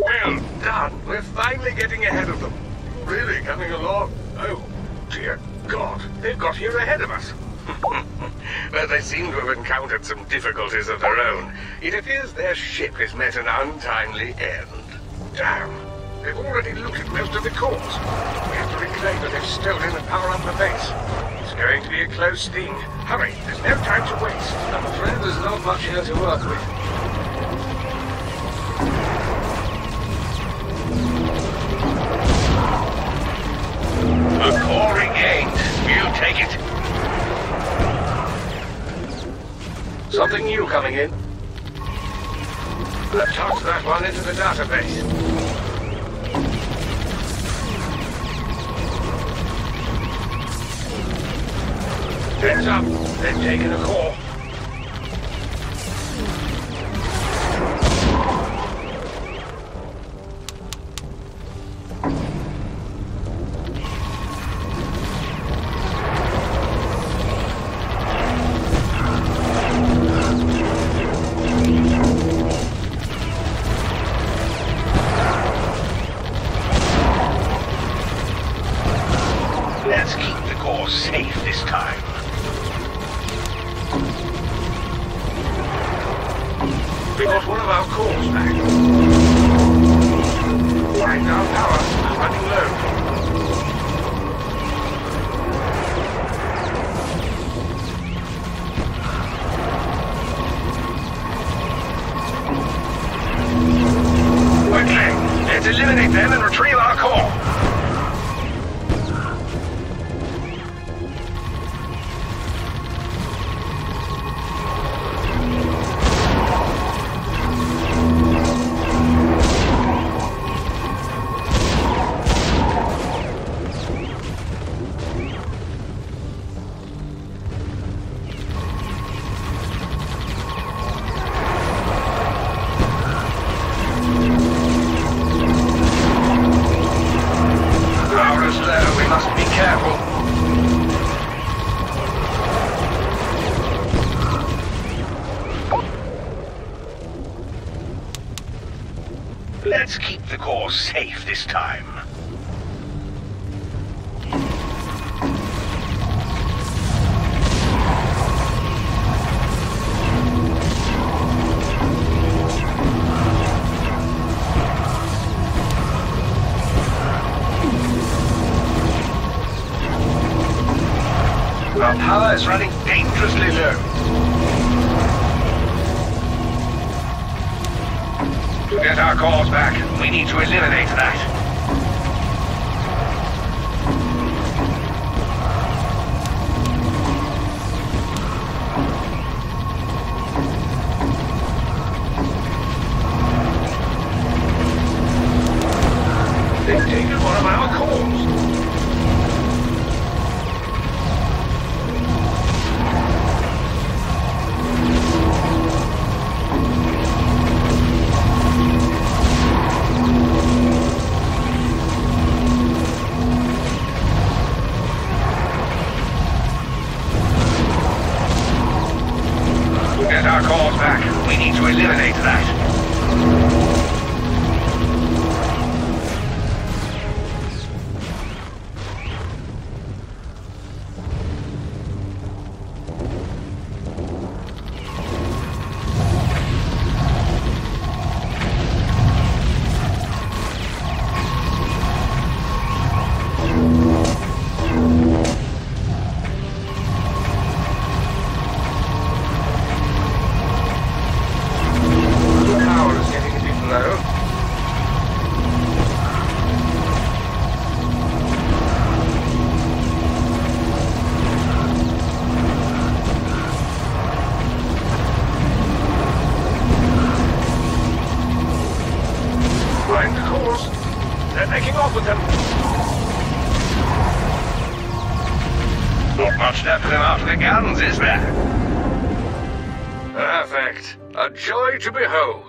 Well done. We're finally getting ahead of them. Really coming along. Oh, dear God. They've got here ahead of us. but they seem to have encountered some difficulties of their own. It appears their ship has met an untimely end. Damn. They've already looted most of the cores. We have to reclaim what they've stolen and power up the base. It's going to be a close thing. Hurry, there's no time to waste. I'm afraid there's not much here to work with. Something new coming in. I've tossed that one into the database. Heads up. They've taken a core. Safe this time. We got one of our cores back. Right now, power running low. Quickly! Let's eliminate them and retrieve our core. Must be careful. Let's keep the core safe this time. Power is running dangerously low. Get our cores back, we need to eliminate that. They've taken one of our cores. Need to eliminate that. They're making off with them. Not much them after the guns, is there? Perfect. A joy to behold.